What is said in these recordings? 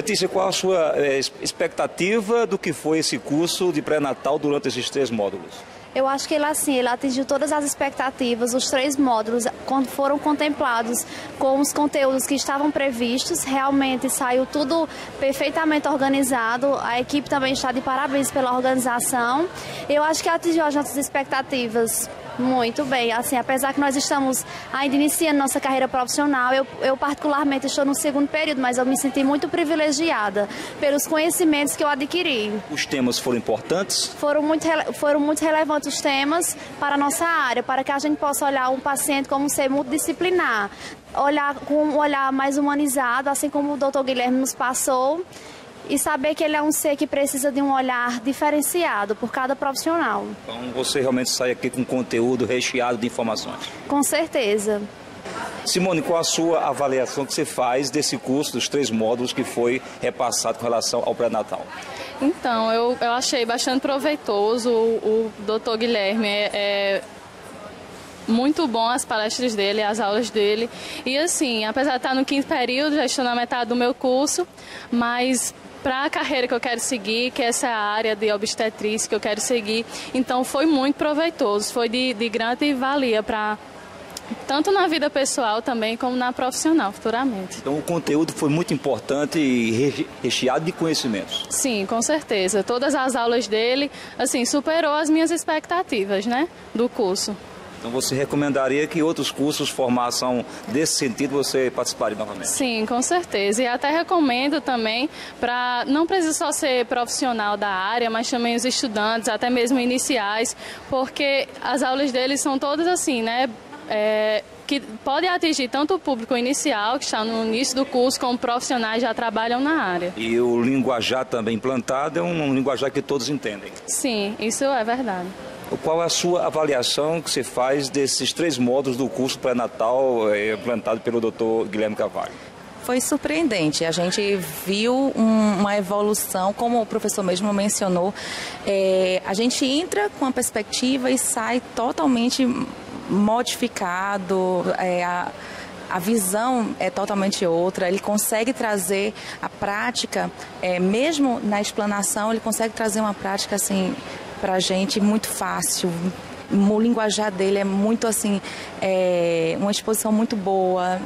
Letícia, qual a sua é, expectativa do que foi esse curso de pré-natal durante esses três módulos? Eu acho que ele assim, ele atingiu todas as expectativas. Os três módulos, foram contemplados com os conteúdos que estavam previstos, realmente saiu tudo perfeitamente organizado. A equipe também está de parabéns pela organização. Eu acho que atingiu as nossas expectativas muito bem. Assim, apesar que nós estamos ainda iniciando nossa carreira profissional, eu, eu particularmente estou no segundo período, mas eu me senti muito privilegiada pelos conhecimentos que eu adquiri. Os temas foram importantes? Foram muito, foram muito relevantes os temas para a nossa área, para que a gente possa olhar um paciente como um ser multidisciplinar, olhar com um olhar mais humanizado, assim como o doutor Guilherme nos passou e saber que ele é um ser que precisa de um olhar diferenciado por cada profissional. Então você realmente sai aqui com conteúdo recheado de informações? Com certeza. Simone, qual a sua avaliação que você faz desse curso, dos três módulos que foi repassado com relação ao pré-natal? Então, eu, eu achei bastante proveitoso. O, o doutor Guilherme é, é muito bom as palestras dele, as aulas dele. E assim, apesar de estar no quinto período, já estou na metade do meu curso, mas para a carreira que eu quero seguir, que essa é a área de obstetrícia que eu quero seguir. Então foi muito proveitoso, foi de, de grande valia para tanto na vida pessoal também como na profissional futuramente. Então o conteúdo foi muito importante e recheado de conhecimentos. Sim, com certeza. Todas as aulas dele, assim, superou as minhas expectativas, né, do curso. Então você recomendaria que outros cursos, formação desse sentido, você participaria novamente? Sim, com certeza. E até recomendo também para não precisa só ser profissional da área, mas também os estudantes, até mesmo iniciais, porque as aulas deles são todas assim, né? É, que pode atingir tanto o público inicial, que está no início do curso, como profissionais que já trabalham na área. E o linguajar também implantado é um linguajar que todos entendem. Sim, isso é verdade. Qual a sua avaliação que você faz desses três módulos do curso pré-natal é, implantado pelo Dr. Guilherme Carvalho? Foi surpreendente. A gente viu um, uma evolução, como o professor mesmo mencionou. É, a gente entra com a perspectiva e sai totalmente modificado. É, a, a visão é totalmente outra, ele consegue trazer a prática, é, mesmo na explanação, ele consegue trazer uma prática assim para a gente muito fácil. O linguajar dele é muito assim, é uma exposição muito boa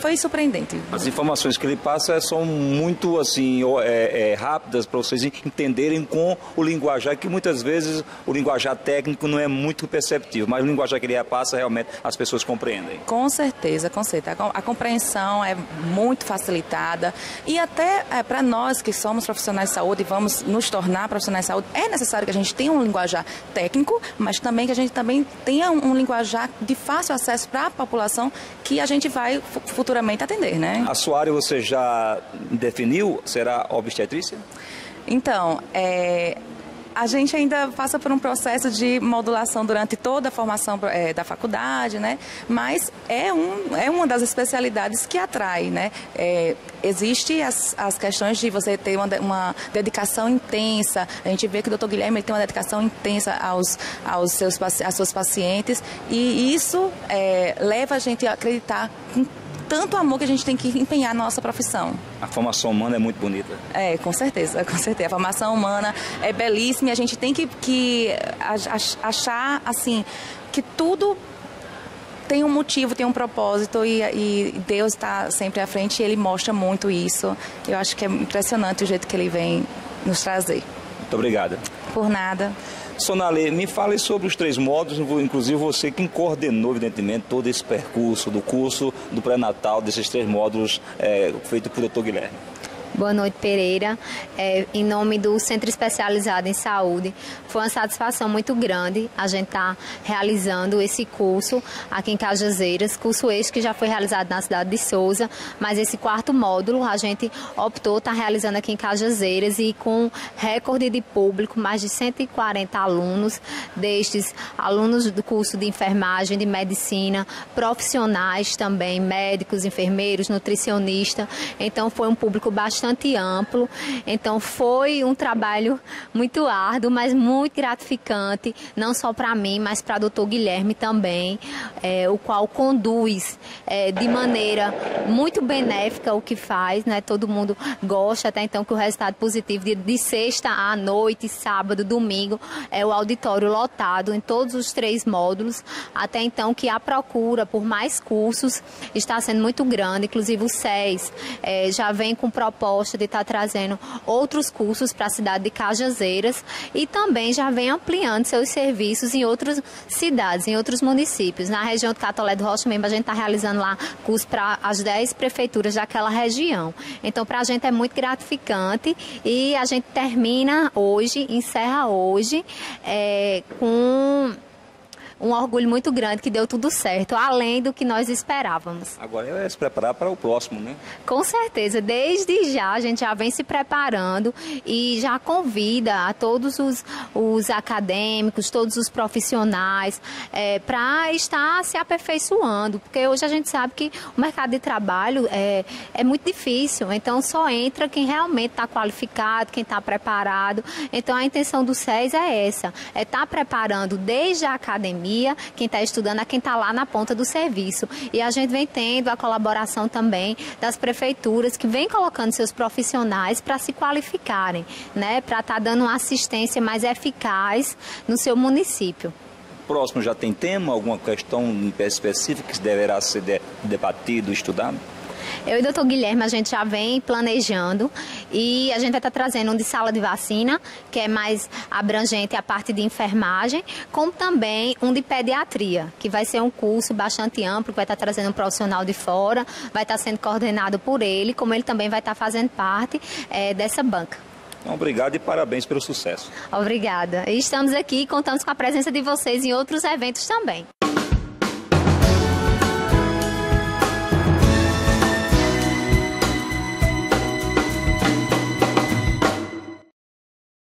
foi surpreendente. As informações que ele passa são muito assim é, é, rápidas para vocês entenderem com o linguajar, que muitas vezes o linguajar técnico não é muito perceptível, mas o linguajar que ele repassa realmente as pessoas compreendem. Com certeza, com certeza. A compreensão é muito facilitada e até é, para nós que somos profissionais de saúde e vamos nos tornar profissionais de saúde, é necessário que a gente tenha um linguajar técnico, mas também que a gente também tenha um, um linguajar de fácil acesso para a população que a gente vai futuramente futuramente atender, né? A sua área você já definiu? Será obstetrícia? Então, é, a gente ainda passa por um processo de modulação durante toda a formação é, da faculdade, né? Mas é, um, é uma das especialidades que atrai, né? É, existe as, as questões de você ter uma, uma dedicação intensa. A gente vê que o doutor Guilherme tem uma dedicação intensa aos, aos seus, às suas pacientes e isso é, leva a gente a acreditar com tanto amor que a gente tem que empenhar na nossa profissão. A formação humana é muito bonita. É, com certeza, com certeza. A formação humana é belíssima e a gente tem que, que achar, assim, que tudo tem um motivo, tem um propósito e, e Deus está sempre à frente e Ele mostra muito isso. Eu acho que é impressionante o jeito que Ele vem nos trazer. Muito obrigada. Por nada. Sonale, me fale sobre os três módulos, inclusive você quem coordenou, evidentemente, todo esse percurso do curso do pré-natal, desses três módulos é, feito por Dr. Guilherme. Boa noite, Pereira. É, em nome do Centro Especializado em Saúde, foi uma satisfação muito grande a gente estar tá realizando esse curso aqui em Cajazeiras, curso este que já foi realizado na cidade de Souza, mas esse quarto módulo a gente optou estar tá realizando aqui em Cajazeiras e com recorde de público, mais de 140 alunos, destes alunos do curso de enfermagem, de medicina, profissionais também, médicos, enfermeiros, nutricionistas. Então foi um público bastante bastante amplo. Então foi um trabalho muito árduo, mas muito gratificante, não só para mim, mas para o doutor Guilherme também, é, o qual conduz é, de maneira muito benéfica o que faz, né? Todo mundo gosta até então que o resultado positivo de, de sexta à noite, sábado, domingo, é o auditório lotado em todos os três módulos. Até então que a procura por mais cursos está sendo muito grande, inclusive o SES é, já vem com proposta de estar tá trazendo outros cursos para a cidade de Cajazeiras e também já vem ampliando seus serviços em outras cidades, em outros municípios. Na região do Catolé do Rocha mesmo, a gente está realizando lá cursos para as 10 prefeituras daquela região. Então, para a gente é muito gratificante e a gente termina hoje, encerra hoje, é, com um orgulho muito grande que deu tudo certo, além do que nós esperávamos. Agora é se preparar para o próximo, né? Com certeza, desde já a gente já vem se preparando e já convida a todos os, os acadêmicos, todos os profissionais é, para estar se aperfeiçoando, porque hoje a gente sabe que o mercado de trabalho é, é muito difícil, então só entra quem realmente está qualificado, quem está preparado. Então a intenção do SES é essa, é estar tá preparando desde a academia quem está estudando, a quem está lá na ponta do serviço. E a gente vem tendo a colaboração também das prefeituras que vem colocando seus profissionais para se qualificarem, né, para estar tá dando uma assistência mais eficaz no seu município próximo já tem tema, alguma questão específica que deverá ser debatido, estudado? Eu e o doutor Guilherme, a gente já vem planejando e a gente vai estar trazendo um de sala de vacina, que é mais abrangente a parte de enfermagem, como também um de pediatria, que vai ser um curso bastante amplo, que vai estar trazendo um profissional de fora, vai estar sendo coordenado por ele, como ele também vai estar fazendo parte é, dessa banca. Então, obrigado e parabéns pelo sucesso. Obrigada. E estamos aqui e contamos com a presença de vocês em outros eventos também.